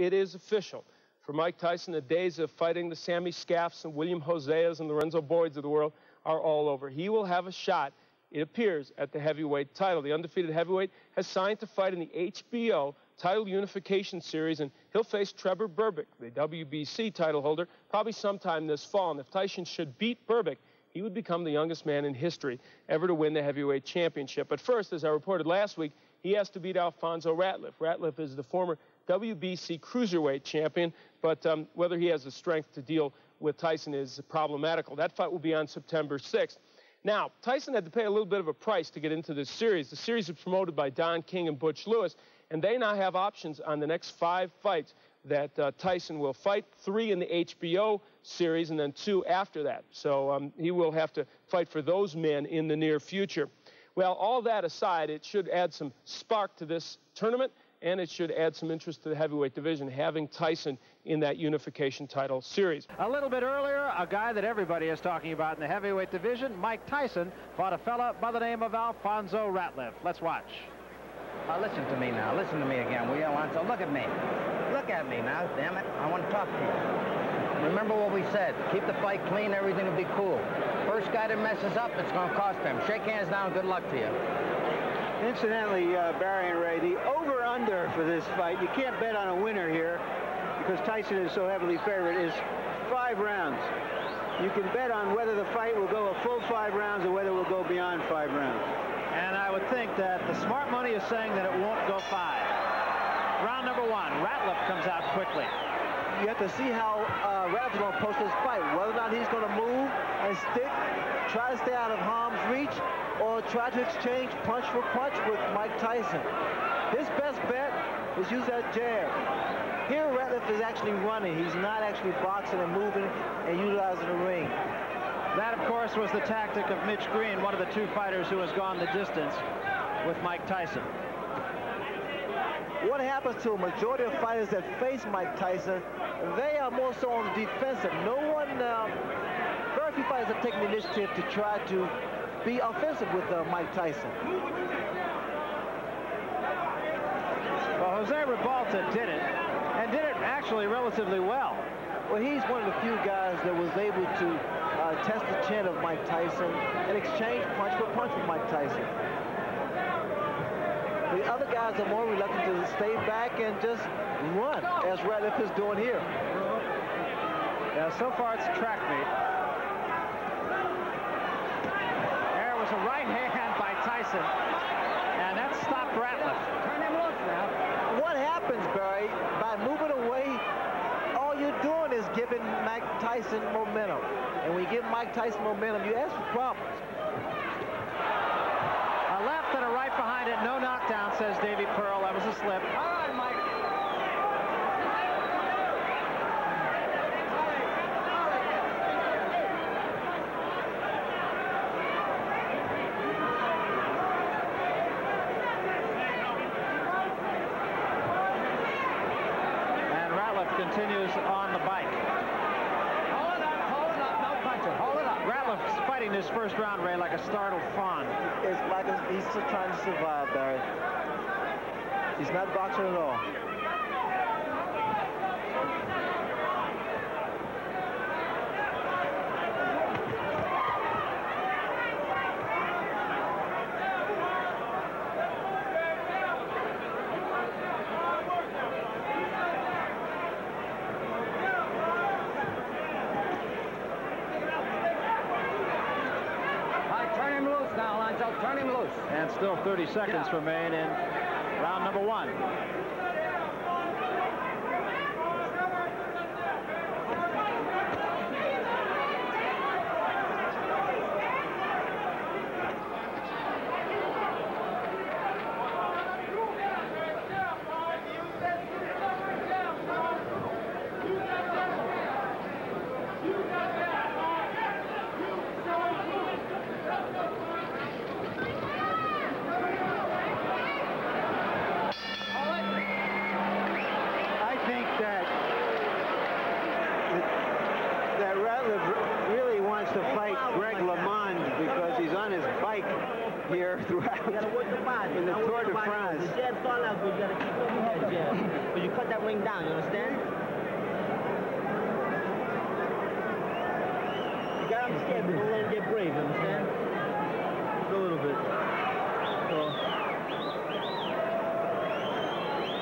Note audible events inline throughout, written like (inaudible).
it is official. For Mike Tyson, the days of fighting the Sammy Scaffs and William Hoseas and Lorenzo Boyds of the world are all over. He will have a shot, it appears, at the heavyweight title. The undefeated heavyweight has signed to fight in the HBO title unification series, and he'll face Trevor Berbick, the WBC title holder, probably sometime this fall. And if Tyson should beat Berbick, he would become the youngest man in history ever to win the heavyweight championship. But first, as I reported last week, he has to beat Alfonzo Ratliff. Ratliff is the former WBC cruiserweight champion, but um, whether he has the strength to deal with Tyson is problematical. That fight will be on September 6th. Now, Tyson had to pay a little bit of a price to get into this series. The series is promoted by Don King and Butch Lewis, and they now have options on the next five fights that uh, Tyson will fight, three in the HBO series and then two after that. So um, he will have to fight for those men in the near future. Well, all that aside, it should add some spark to this tournament, and it should add some interest to the heavyweight division, having Tyson in that unification title series. A little bit earlier, a guy that everybody is talking about in the heavyweight division, Mike Tyson, fought a fella by the name of Alfonzo Ratliff. Let's watch. Uh, listen to me now. Listen to me again, will you, Alonzo? Look at me. Look at me now, damn it. I want to talk to you. Remember what we said. Keep the fight clean, everything will be cool. First guy that messes up, it's going to cost him. Shake hands now and good luck to you. Incidentally, uh, Barry and Ray, the over-under for this fight, you can't bet on a winner here because Tyson is so heavily favored, is five rounds. You can bet on whether the fight will go a full five rounds or whether it will go beyond five rounds. And I would think that the smart money is saying that it won't go five. Round number one, Ratliff comes out quickly. You have to see how uh, Ratliff's going to approach this fight, whether or not he's going to move and stick, try to stay out of harm's reach, or try to exchange punch for punch with Mike Tyson. His best bet is use that jab. Here, Ratliff is actually running. He's not actually boxing and moving and utilizing the ring. That, of course, was the tactic of Mitch Green, one of the two fighters who has gone the distance with Mike Tyson. What happens to a majority of fighters that face Mike Tyson, they are more so on the defensive. No one, uh, very few fighters have taken the initiative to try to be offensive with uh, Mike Tyson. Well, Jose Ribalta did it, and did it actually relatively well. Well, he's one of the few guys that was able to uh, test the chin of Mike Tyson and exchange punch for punch with Mike Tyson. The other guys are more reluctant to stay back and just run, as Ratliff is doing here. Yeah, so far it's track meet. There was a right hand by Tyson, and that stopped Ratliff. Turn him loose now. What happens, Barry, by moving away, all you're doing is giving Mike Tyson momentum. And when you give Mike Tyson momentum, you ask for problems. A left and a right behind it, no knockdown, says Davey Pearl. That was a slip. All right, Mike. And Ratliff continues on the bike. Hold it up, hold it up, hold it up. Ratliff's fighting this first round, Ray, like a startled fawn. It's like he's just trying to survive, Barry. He's not boxing at. All right, turn him loose now, Alonzo. Turn him loose. And still 30 seconds remain in round number one. You gotta work the body. in the Tour work de body. France. The jab start out good. You gotta keep on your head jab. But you cut that ring down. You understand? You gotta understand, but don't let him get brave. You understand? Just a little bit. So.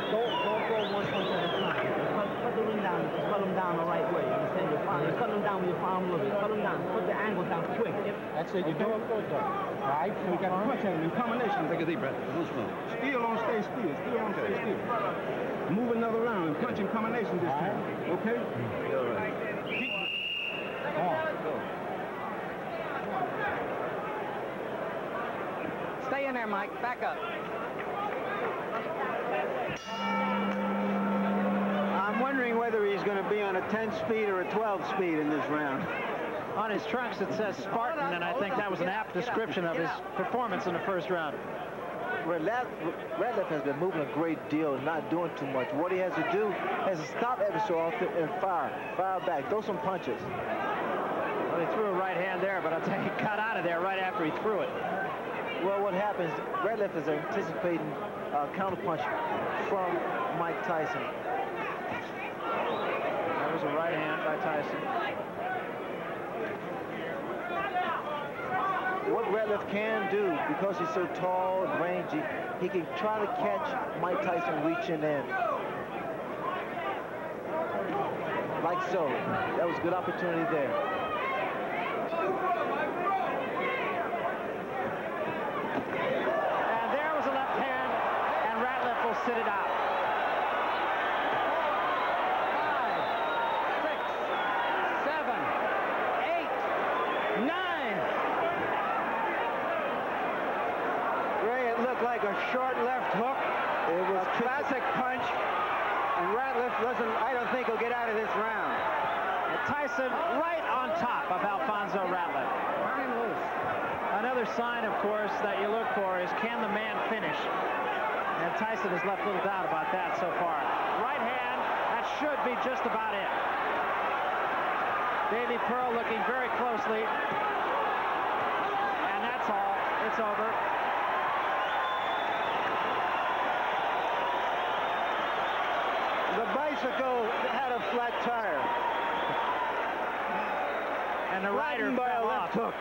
Don't don't throw one punch at a time. Cut, cut the ring down. Just cut him down the right way. You understand? Your palm, you cut him down with your palm a little bit. Cut him down. Put the angle down quick. That's it. You do it good, though. All right? So we got to punch at him in combination. Take a deep breath. Real slow. Still on stay still. Still on stay still. Move another round and punch in combination this time. Okay? All right. Stay in there, Mike. Back up. I'm wondering whether he's going to be on a 10 speed or a 12 speed in this round. On his trunks, it says Spartan, and I think that was an apt description of his performance in the first round. Ratliff has been moving a great deal and not doing too much. What he has to do is stop every so often and fire. Fire back. Throw some punches. Well, he threw a right hand there, but I'll tell you, he got out of there right after he threw it. Well, what happens, Ratliff is anticipating a counterpunch from Mike Tyson. That was a right hand by Tyson. What Ratliff can do, because he's so tall and rangy, he can try to catch Mike Tyson reaching in. Like so. That was a good opportunity there. And there was a left hand, and Ratliff will sit it out. Five, six, seven, eight, nine. Ray, it looked like a short left hook. It was a classic punch. And Ratliff doesn't, I don't think he'll get out of this round. And Tyson right on top of Alfonzo Ratliff. Another sign, of course, that you look for is can the man finish? And Tyson has left little doubt about that so far. Right hand, that should be just about it. Davey Pearl looking very closely. And that's all. It's over. The bicycle had a flat tire. And the rider by a left off. hook.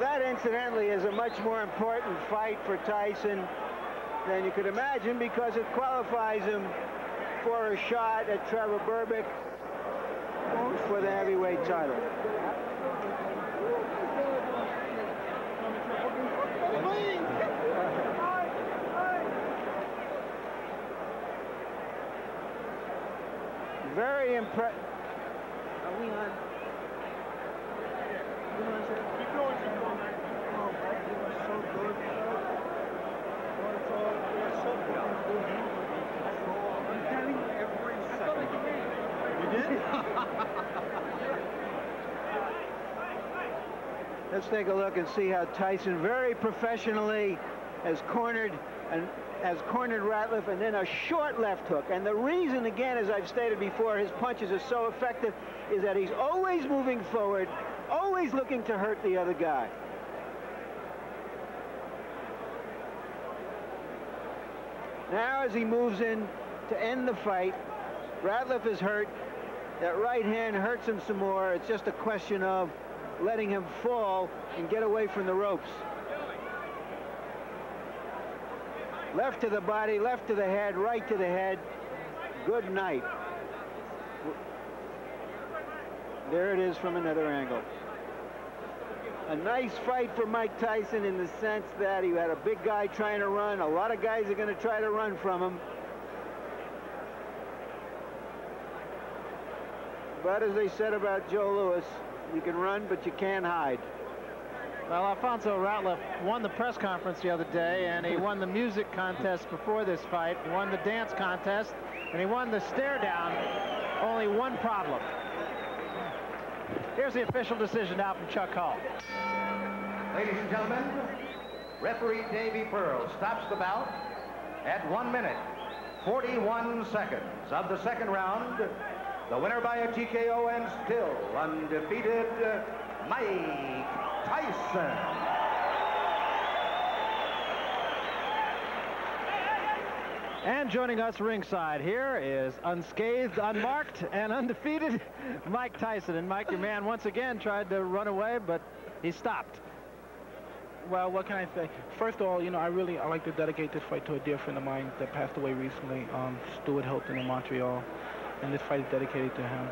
That, incidentally, is a much more important fight for Tyson than you could imagine because it qualifies him for a shot at Trevor Berbick for the heavyweight title. Very impressive. Are we on? You want to keep going, keep going. Oh, Mike, you were so good. It's all, you're so good. I'm telling every second. You did? (laughs) Let's take a look and see how Tyson very professionally has cornered and has cornered Ratliff and then a short left hook. And the reason, again, as I've stated before, his punches are so effective is that he's always moving forward, always looking to hurt the other guy. Now as he moves in to end the fight, Ratliff is hurt. That right hand hurts him some more. It's just a question of letting him fall and get away from the ropes. Left to the body, left to the head, right to the head. Good night. There it is from another angle. A nice fight for Mike Tyson in the sense that he had a big guy trying to run. A lot of guys are going to try to run from him. But as they said about Joe Louis, you can run, but you can't hide. Well, Alfonzo Ratliff won the press conference the other day, and he won the music contest before this fight, won the dance contest, and he won the stare down. Only one problem. Here's the official decision now from Chuck Hall. Ladies and gentlemen, referee Davey Pearl stops the bout at one minute, 41 seconds of the second round the winner by a TKO and still undefeated, Mike Tyson. And joining us ringside here is unscathed, unmarked, and undefeated (laughs) Mike Tyson. And Mike, your man, once again tried to run away, but he stopped. Well, what can I say? First of all, you know, I really I like to dedicate this fight to a dear friend of mine that passed away recently, um, Stuart Hilton in Montreal, and this fight is dedicated to him.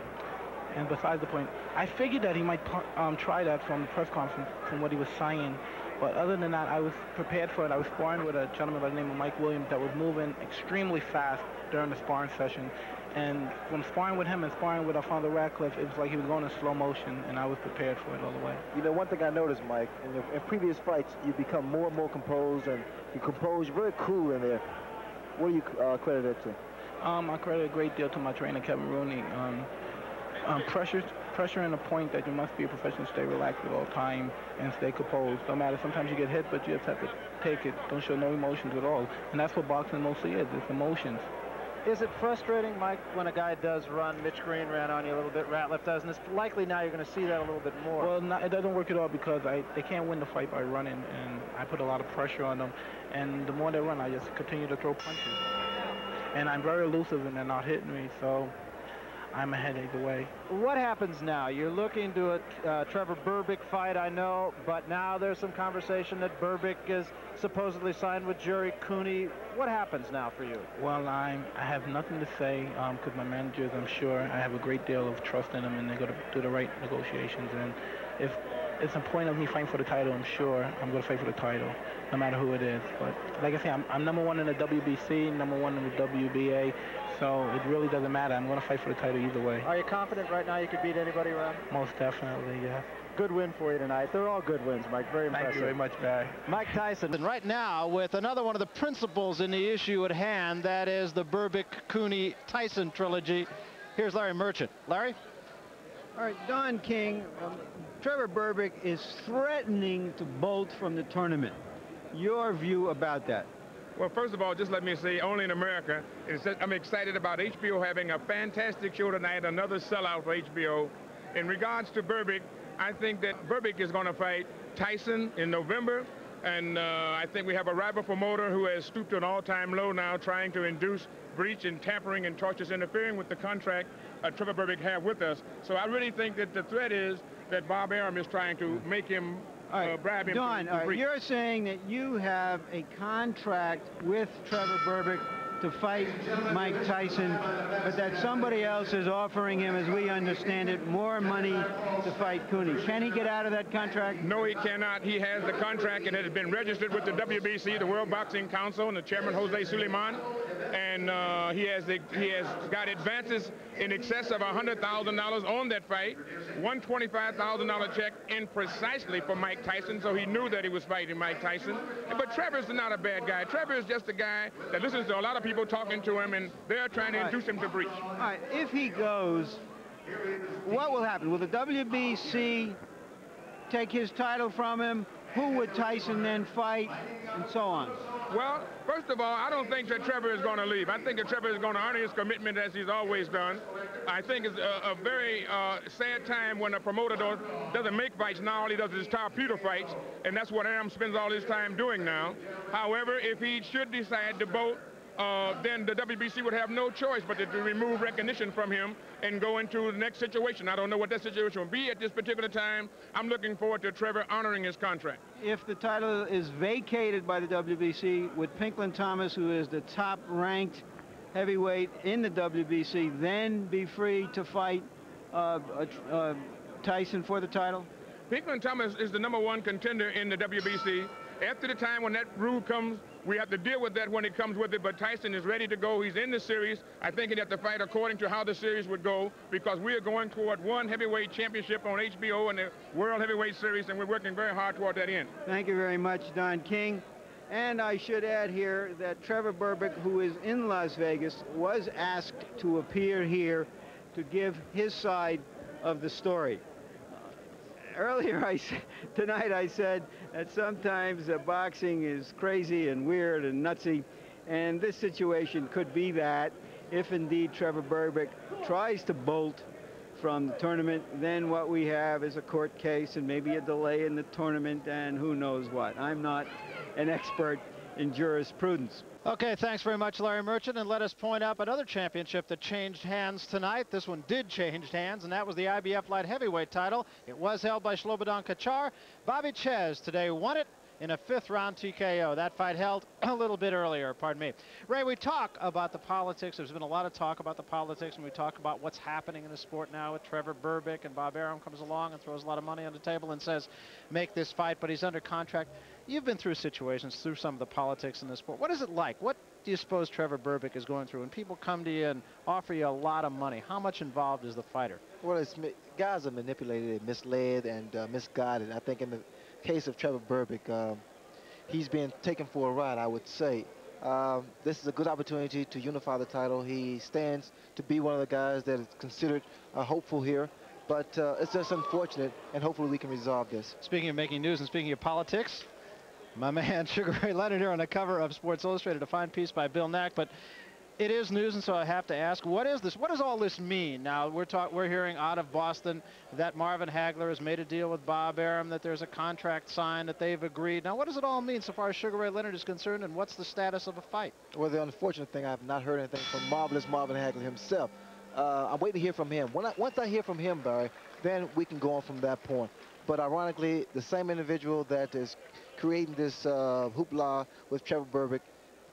And besides the point, I figured that he might um, try that from the press conference, from what he was saying, but other than that, I was prepared for it. I was sparring with a gentleman by the name of Mike Williams that was moving extremely fast during the sparring session. And from sparring with him and sparring with Alfonzo Ratcliffe, it was like he was going in slow motion, and I was prepared for it all the way. You know, one thing I noticed, Mike, in, the, in previous fights, you become more and more composed, and you compose, you're very cool in there. What do you uh, credit it to? Um, I credit a great deal to my trainer, Kevin Rooney. Um, um, pressure, pressure in a point that you must be a professional, stay relaxed at all time, and stay composed. No matter, sometimes you get hit, but you just have to take it. Don't show no emotions at all. And that's what boxing mostly is, it's emotions. Is it frustrating, Mike, when a guy does run? Mitch Green ran on you a little bit, Ratliff does, and it's likely now you're going to see that a little bit more. Well, it doesn't work at all because I they can't win the fight by running, and I put a lot of pressure on them. And the more they run, I just continue to throw punches. And I'm very elusive, and they're not hitting me, so I'm ahead either way. What happens now? You're looking to a uh, Trevor Berbick fight, I know, but now there's some conversation that Berbick is supposedly signed with Jerry Cooney. What happens now for you? Well, I'm, I have nothing to say because um, my managers, I'm sure, I have a great deal of trust in them and they're going to do the right negotiations. And if it's a point of me fighting for the title, I'm sure I'm going to fight for the title, no matter who it is. But like I say, I'm, I'm number one in the WBC, number one in the WBA, so it really doesn't matter. I'm going to fight for the title either way. Are you confident right now you could beat anybody around? Most definitely, yeah. Good win for you tonight. They're all good wins, Mike. Very impressive. Thank you very much, Barry. Mike Tyson. And right now with another one of the principals in the issue at hand, that is the Berbick, Cooney, Tyson trilogy. Here's Larry Merchant. Larry? All right, Don King, um, Trevor Berbick is threatening to bolt from the tournament. Your view about that? Well, first of all, just let me say, only in America, I'm excited about HBO having a fantastic show tonight, another sellout for HBO. In regards to Berbick, I think that Berbick is going to fight Tyson in November, and uh, I think we have a rival promoter who has stooped to an all-time low now, trying to induce breach and tampering and tortious interfering with the contract uh, Trevor Berbick have with us. So I really think that the threat is that Bob Arum is trying to make him all right, uh, bribe him Don, you're saying that you have a contract with Trevor Berbick to fight Mike Tyson, but that somebody else is offering him, as we understand it, more money to fight Cooney. Can he get out of that contract? No, he cannot. He has the contract and it has been registered with the WBC, the World Boxing Council, and the chairman, Jose Sulaiman. And uh, he has he has got advances in excess of $100,000 on that fight, one $25,000 check in precisely for Mike Tyson, so he knew that he was fighting Mike Tyson. But Trevor's not a bad guy. Trevor is just a guy that listens to a lot of people talking to him, and they're trying to induce him to breach. All right, if he goes, what will happen? Will the WBC take his title from him? Who would Tyson then fight, and so on? Well, first of all, I don't think that Trevor is going to leave. I think that Trevor is going to honor his commitment as he's always done. I think it's a, a very uh, sad time when a promoter don't, doesn't make fights. Now all he does is torpedo fights, and that's what Arum spends all his time doing now. However, if he should decide to bolt uh, then the WBC would have no choice but to, remove recognition from him and go into the next situation. I don't know what that situation will be at this particular time. I'm looking forward to Trevor honoring his contract. If the title is vacated by the WBC, would Pinklon Thomas, who is the top-ranked heavyweight in the WBC, then be free to fight uh, uh, Tyson for the title? Pinklon Thomas is the number one contender in the WBC. After the time when that rule comes we have to deal with that when it comes with it, but Tyson is ready to go. He's in the series. I think he'd have to fight according to how the series would go because we are going toward one heavyweight championship on HBO and the World Heavyweight Series, and we're working very hard toward that end. Thank you very much, Don King. And I should add here that Trevor Berbick, who is in Las Vegas, was asked to appear here to give his side of the story earlier I tonight I said that sometimes uh, boxing is crazy and weird and nutsy, and this situation could be that. if indeed Trevor Berbick tries to bolt from the tournament, then what we have is a court case and maybe a delay in the tournament and who knows what. I'm not an expert in jurisprudence. Okay, thanks very much, Larry Merchant. And let us point out another championship that changed hands tonight. This one did change hands, and that was the IBF Light Heavyweight title. It was held by Slobodan Kacar. Bobby Czyz today won it in a fifth round TKO. That fight held (clears throat) a little bit earlier, pardon me. Ray, we talk about the politics. There's been a lot of talk about the politics, and we talk about what's happening in the sport now with Trevor Berbick, and Bob Arum comes along and throws a lot of money on the table and says, make this fight, but he's under contract. You've been through situations, through some of the politics in the sport. What is it like? What do you suppose Trevor Berbick is going through? When people come to you and offer you a lot of money, how much involved is the fighter? Well, it's, guys are manipulated, misled, and uh, misguided. I think in the case of Trevor Berbick, um, he's being taken for a ride, I would say. Um, this is a good opportunity to unify the title. He stands to be one of the guys that is considered a hopeful here. But uh, it's just unfortunate, and hopefully we can resolve this. Speaking of making news and speaking of politics, my man (laughs) Sugar Ray Leonard here on the cover of Sports Illustrated, a fine piece by Bill Nack. But it is news, and so I have to ask, what is this? What does all this mean? Now we're talk, we're hearing out of Boston that Marvin Hagler has made a deal with Bob Arum, that there's a contract signed, that they've agreed. Now, what does it all mean so far as Sugar Ray Leonard is concerned, and what's the status of a fight? Well, the unfortunate thing, I have not heard anything from marvelous Marvin Hagler himself. Uh, I'm waiting to hear from him. I, once I hear from him, Barry, then we can go on from that point. But ironically, the same individual that is creating this uh, hoopla with Trevor Berbick,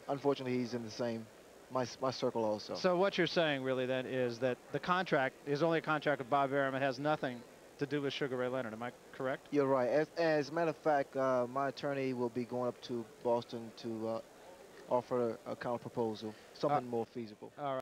unfortunately, he's in the same my, my circle also. So what you're saying really then is that the contract is only a contract with Bob Arum. It has nothing to do with Sugar Ray Leonard. Am I correct? You're right. As, as a matter of fact, uh, my attorney will be going up to Boston to uh, offer a, a counter proposal, something uh, more feasible. All right.